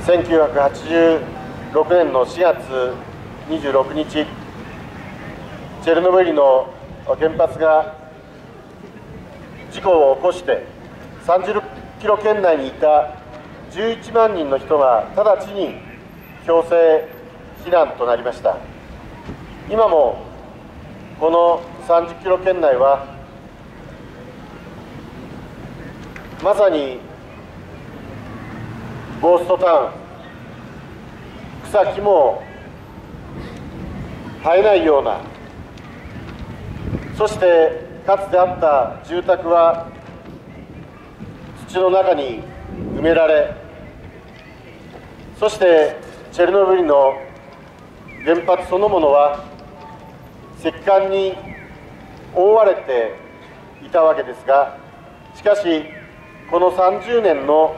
1986年の4月26日チェルノブイリの原発が事故を起こして30キロ圏内にいた11万人の人が直ちに強制避難となりました。今もこの30キロ圏内はまさにゴーストタウン。草木も生えないような。そしてかつてあった住宅は土の中に埋められ。そしてチェルノブイリの原発そのものは石棺に覆われていたわけですがしかしこの30年の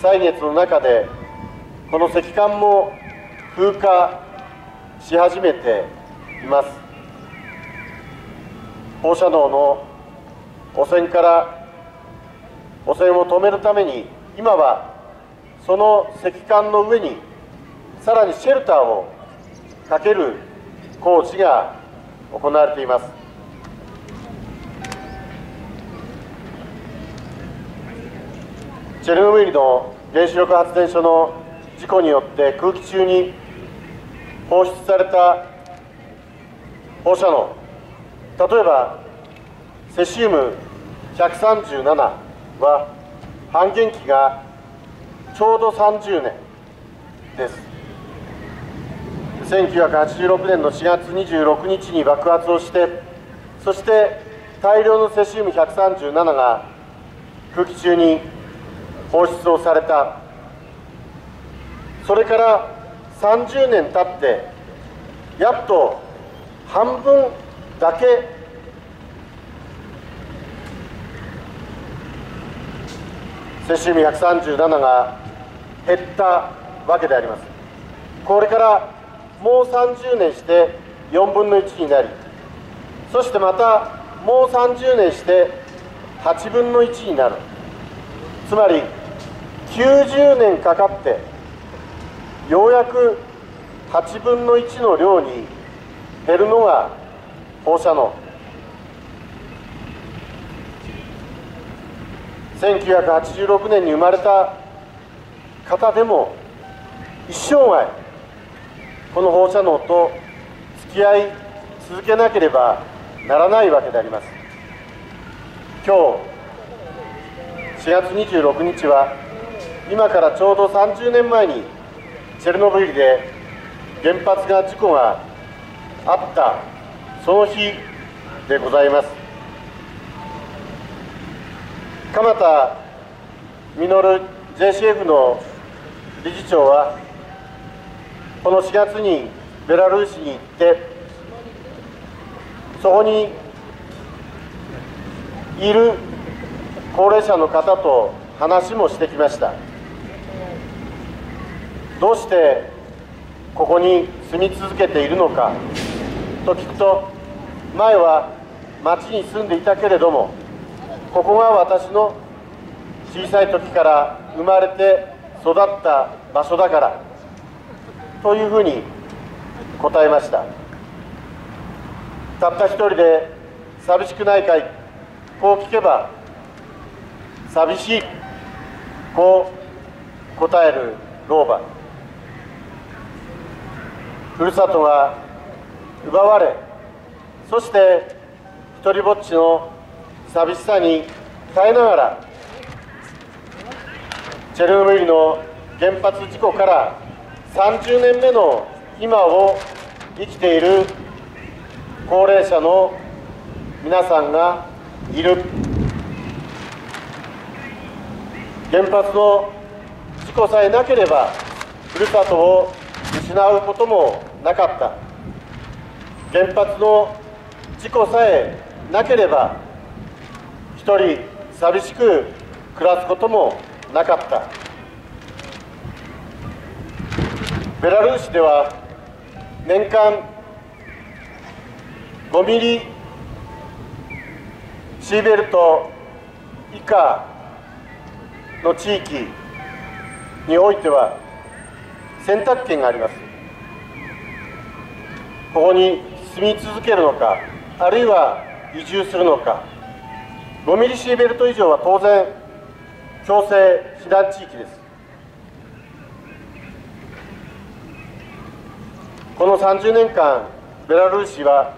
歳月の中でこの石棺も風化し始めています。放射能の汚染から汚染を止めるために今はその石棺の上にさらにシェルターをかける工事が行われています。チェルノブイリの原子力発電所の事故によって空気中に放出された放射能。例えばセシウム137は半減期がちょうど30年です。1986年の4月26日に爆発をしてそして大量のセシウム137が空気中に放出をされた。それから30年経ってやっと半分だけセシウム137が減ったわけであります。これからもう30年して4分の1になりそしてまたもう30年して8分の1になる。つまり90年かかってようやく8分の1の量に減るのが放射能。1986年に生まれた方でも一生涯この放射能と付き合い続けなければならないわけであります。今日4月26日は今からちょうど30年前にチェルノブイリで原発が事故があったその日でございます。鎌田稔 JCF の理事長はこの4月にベラルーシに行ってそこにいる高齢者の方と話もしてきました。どうしてここに住み続けているのかと聞くと前は町に住んでいたけれどもここが私の小さい時から生まれて育った場所だからというふうに答えました。たった一人で寂しくないかいこう聞けば寂しいこう答える老婆。ふるさとが奪われそして一りぼっちの寂しさに耐えながらチェルノブイリの原発事故から30年目の今を生きている高齢者の皆さんがいる。原発の事故さえなければふるさとを失うこともなかった。原発の事故さえなければ一人寂しく暮らすこともなかった。ベラルーシでは年間5ミリシーベルト以下の地域においては選択権があります。ここに住み続けるのかあるいは移住するのか。5ミリシーベルト以上は当然強制避難地域です。この30年間ベラルーシは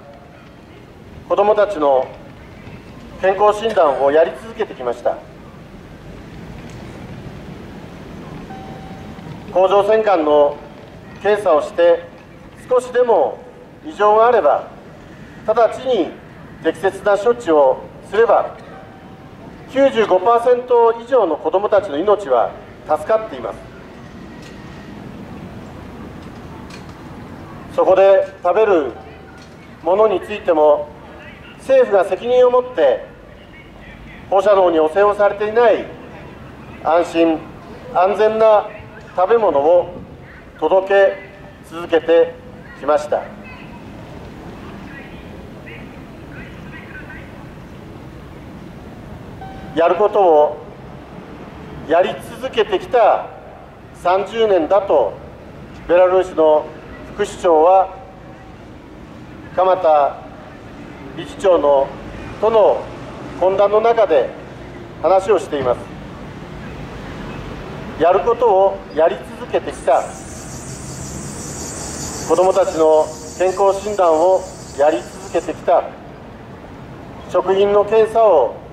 子どもたちの健康診断をやり続けてきました。甲状腺がんの検査をして少しでも異常があれば直ちに適切な処置をすれば95%以上の子どもたちの命は助かっています。そこで食べるものについても政府が責任を持って放射能に汚染をされていない安心安全な食べ物を届け続けてきました。やることをやり続けてきた30年だとベラルーシの副首長は鎌田理事長のとの懇談の中で話をしています。やることをやり続けてきた子どもたちの健康診断をやり続けてきた食品の検査を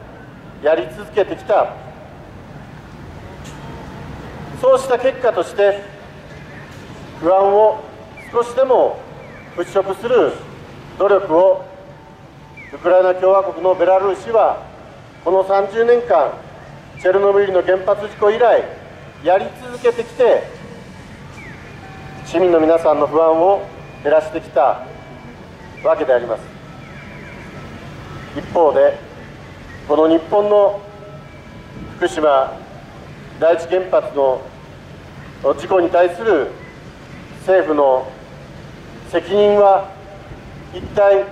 やり続けてきた。そうした結果として不安を少しでも払拭する努力をウクライナ共和国のベラルーシはこの30年間チェルノブイリの原発事故以来やり続けてきて市民の皆さんの不安を減らしてきたわけであります。一方でこの日本の福島第一原発の事故に対する政府の責任は一体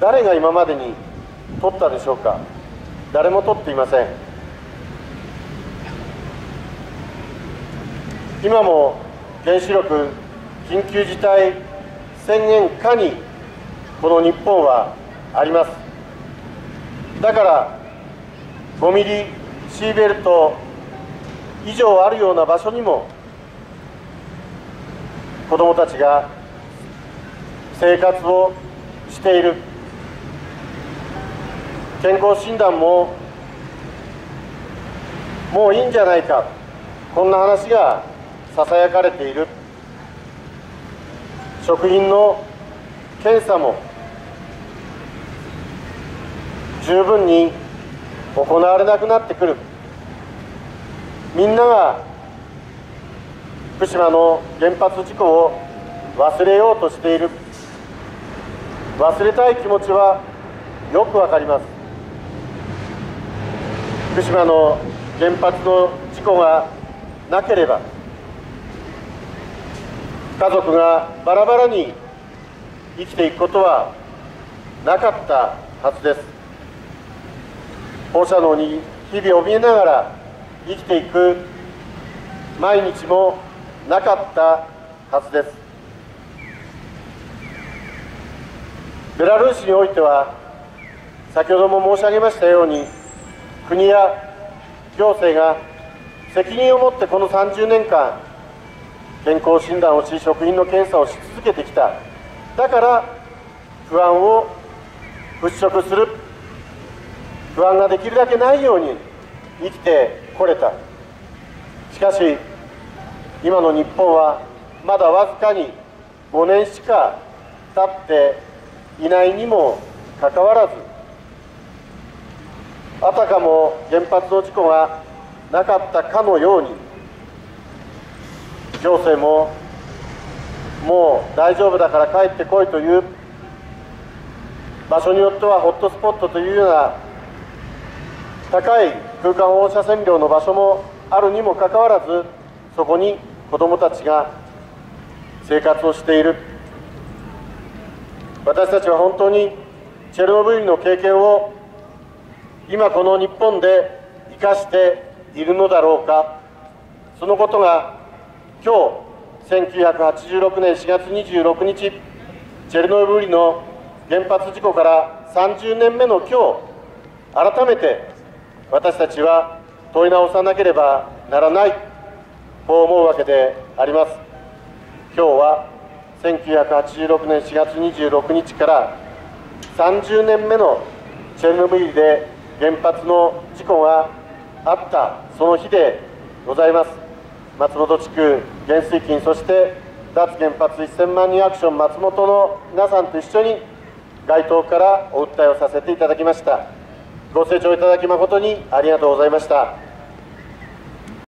誰が今までに取ったでしょうか？誰も取っていません。今も原子力緊急事態宣言下にこの日本はあります。だから5ミリシーベルト以上あるような場所にも子どもたちが生活をしている。健康診断ももういいんじゃないか。こんな話がささやかれている。食品の検査も十分に行われなくなってくる。みんなが福島の原発事故を忘れようとしている。忘れたい気持ちはよくわかります。福島の原発の事故がなければ家族がバラバラに生きていくことはなかったはずです。放射能に日々怯えながら生きていく毎日もなかったはずです。ベラルーシにおいては先ほども申し上げましたように国や行政が責任を持ってこの30年間健康診断をし食品の検査をし続けてきた。だから不安を払拭する。不安ができるだけないように生きてこれた。しかし今の日本はまだわずかに5年しか経っていないにもかかわらずあたかも原発の事故がなかったかのように行政ももう大丈夫だから帰ってこいという場所によってはホットスポットというような高い空間放射線量の場所もあるにもかかわらずそこに子どもたちが生活をしている。私たちは本当にチェルノブイリの経験を今この日本で生かしているのだろうか。そのことが今日1986年4月26日チェルノブイリの原発事故から30年目の今日改めて私たちは問い直さなければならないと思うわけであります。今日は1986年4月26日から30年目のチェルノブイリで原発の事故があったその日でございます。松本地区原水金そして脱原発1000万人アクション松本の皆さんと一緒に街頭からお訴えをさせていただきました。ご清聴いただき誠にありがとうございました。